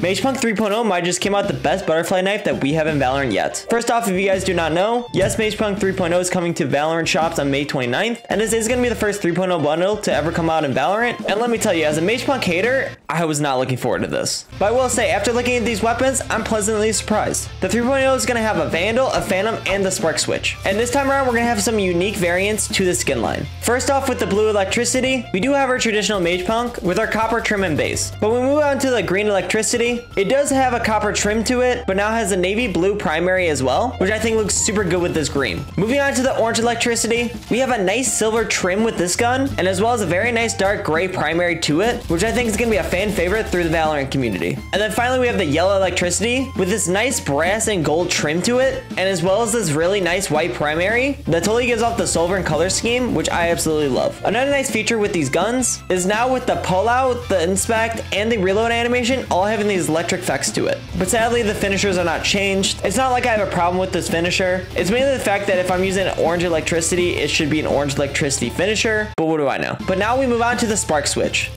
Magepunk 3.0 might just came out the best butterfly knife that we have in Valorant yet. First off, if you guys do not know, yes, Magepunk 3.0 is coming to Valorant shops on May 29th, and this is going to be the first 3.0 bundle to ever come out in Valorant. And let me tell you, as a Magepunk hater, I was not looking forward to this. But I will say, after looking at these weapons, I'm pleasantly surprised. The 3.0 is going to have a Vandal, a Phantom, and the Spark Switch. And this time around, we're going to have some unique variants to the skin line. First off, with the blue electricity, we do have our traditional Magepunk with our copper trim and base. But when we move on to the green electricity, it does have a copper trim to it, but now has a navy blue primary as well, which I think looks super good with this green. Moving on to the orange electricity, we have a nice silver trim with this gun, and as well as a very nice dark gray primary to it, which I think is going to be a fan favorite through the Valorant community. And then finally, we have the yellow electricity with this nice brass and gold trim to it, and as well as this really nice white primary that totally gives off the silver and color scheme, which I absolutely love. Another nice feature with these guns is now with the pull out, the inspect, and the reload animation all having these electric effects to it. But sadly, the finishers are not changed. It's not like I have a problem with this finisher. It's mainly the fact that if I'm using an orange electricity, it should be an orange electricity finisher, but what do I know? But now we move on to the spark switch.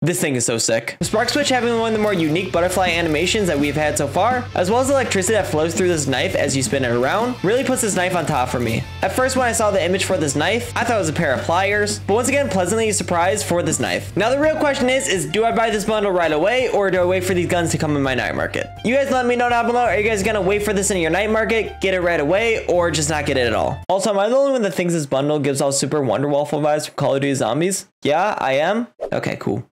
This thing is so sick. Spark Switch having one of the more unique butterfly animations that we've had so far, as well as the electricity that flows through this knife as you spin it around, really puts this knife on top for me. At first when I saw the image for this knife, I thought it was a pair of pliers, but once again pleasantly surprised for this knife. Now the real question is, is do I buy this bundle right away or do I wait for these guns to come in my night market? You guys let me know down below, are you guys gonna wait for this in your night market, get it right away, or just not get it at all? Also, am I the only one that thinks this bundle gives off super Wonder Waffle vibes from Call of Duty Zombies? Yeah, I am? Okay, cool.